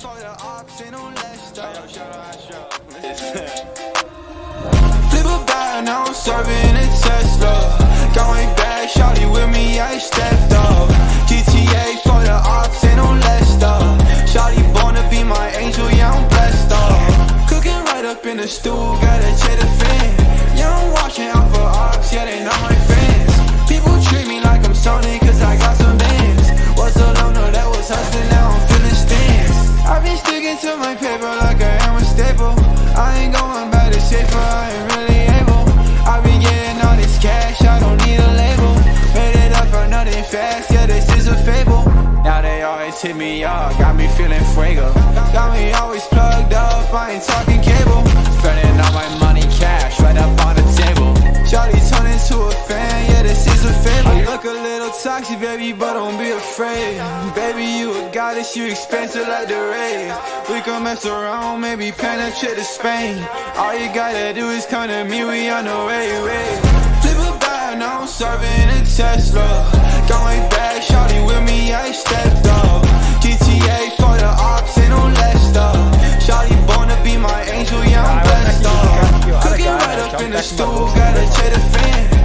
for the ops, ain't no less stuff. Flip a bag, now I'm serving a Tesla. Going back, shawty with me, I stepped up. GTA for the ops, ain't no less stuff. Shawty born to be my angel, yeah, I'm blessed up. Cooking right up in the stool, got a cheddar fan. Yeah, I'm watching to my paper like I am a staple. I ain't going back to safer, I ain't really able. I be getting all this cash, I don't need a label. Made it up for nothing fast, yeah, this is a fable. Now they always hit me up, got me feeling fuego. Got me always plugged up, I ain't talking cable. Spending all my money cash right up on the table. Shawty turn into a fan, yeah, this is a fable I look a little toxic, baby, but don't be afraid. Baby, you a goddess, you expensive like the rays. We can mess around, maybe penetrate to Spain. All you gotta do is come to me, we on the way, way. Flip a bag, now I'm serving a Tesla. Going back, shawty with me, I stepped up. GTA for the ops, ain't no less stuff. Shawty born to be my angel, yeah, I'm blessed up. Cooking right up in the stool, gotta check the fan.